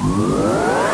Música